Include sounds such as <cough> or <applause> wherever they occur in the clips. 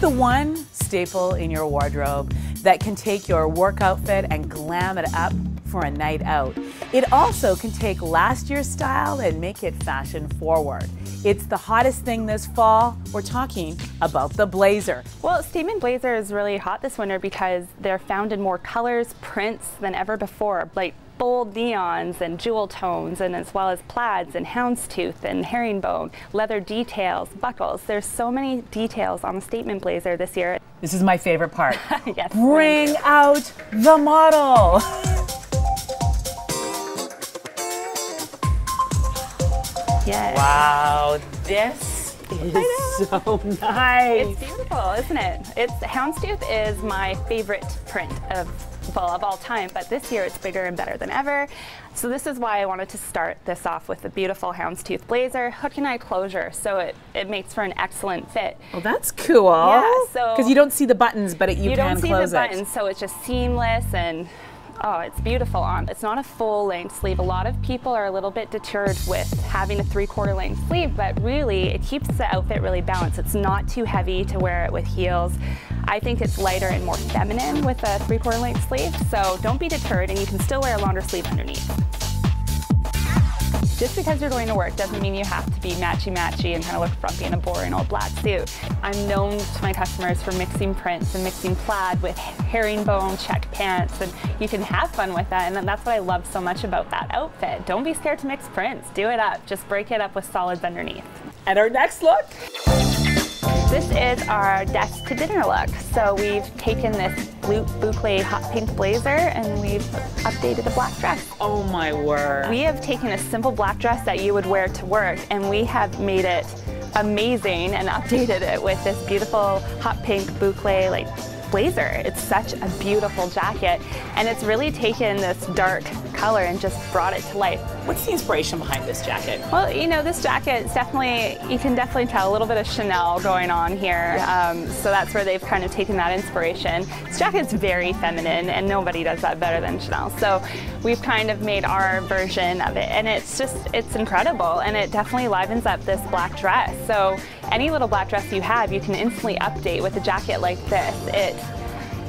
the one staple in your wardrobe that can take your work outfit and glam it up for a night out. It also can take last year's style and make it fashion forward. It's the hottest thing this fall. We're talking about the blazer. Well, statement blazer is really hot this winter because they're found in more colors, prints than ever before, like bold neons and jewel tones, and as well as plaids and houndstooth and herringbone, leather details, buckles. There's so many details on the statement blazer this year. This is my favorite part. <laughs> yes. Bring out the model. Yes. Wow, this is so <laughs> nice. It's beautiful, isn't it? It's houndstooth is my favorite print of well of all time, but this year it's bigger and better than ever. So this is why I wanted to start this off with a beautiful houndstooth blazer, hook and eye closure, so it, it makes for an excellent fit. Well, that's cool. Yeah, so because you don't see the buttons, but it, you, you can don't see the it. buttons, so it's just seamless and Oh, it's beautiful on. It's not a full length sleeve. A lot of people are a little bit deterred with having a three quarter length sleeve, but really it keeps the outfit really balanced. It's not too heavy to wear it with heels. I think it's lighter and more feminine with a three quarter length sleeve, so don't be deterred and you can still wear a longer sleeve underneath. Just because you're going to work doesn't mean you have to be matchy-matchy and kind of look frumpy in a boring old black suit. I'm known to my customers for mixing prints and mixing plaid with herringbone check pants, and you can have fun with that, and that's what I love so much about that outfit. Don't be scared to mix prints. Do it up. Just break it up with solids underneath. And our next look. This is our desk to dinner look. So we've taken this blue boucle hot pink blazer and we've updated the black dress. Oh my word. We have taken a simple black dress that you would wear to work and we have made it amazing and updated it with this beautiful hot pink boucle like blazer. It's such a beautiful jacket and it's really taken this dark color and just brought it to life. What's the inspiration behind this jacket? Well, you know, this jacket is definitely, you can definitely tell a little bit of Chanel going on here. Um, so that's where they've kind of taken that inspiration. This jacket's very feminine and nobody does that better than Chanel. So we've kind of made our version of it and it's just, it's incredible and it definitely livens up this black dress. So any little black dress you have, you can instantly update with a jacket like this. It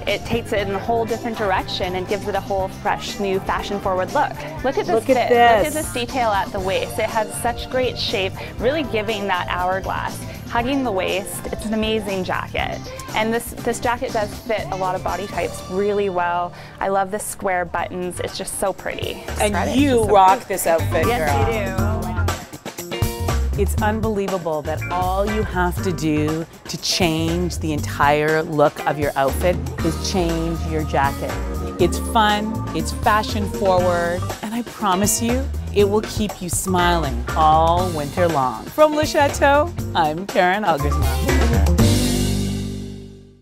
it takes it in a whole different direction and gives it a whole fresh, new, fashion-forward look. Look at this Look fit. at this. Look at this detail at the waist. It has such great shape, really giving that hourglass. Hugging the waist, it's an amazing jacket. And this, this jacket does fit a lot of body types really well. I love the square buttons. It's just so pretty. And Shredded. you so rock pretty. this outfit, Yes, girl. you do. It's unbelievable that all you have to do to change the entire look of your outfit is change your jacket. It's fun, it's fashion forward, and I promise you, it will keep you smiling all winter long. From Le Chateau, I'm Karen Elgersma.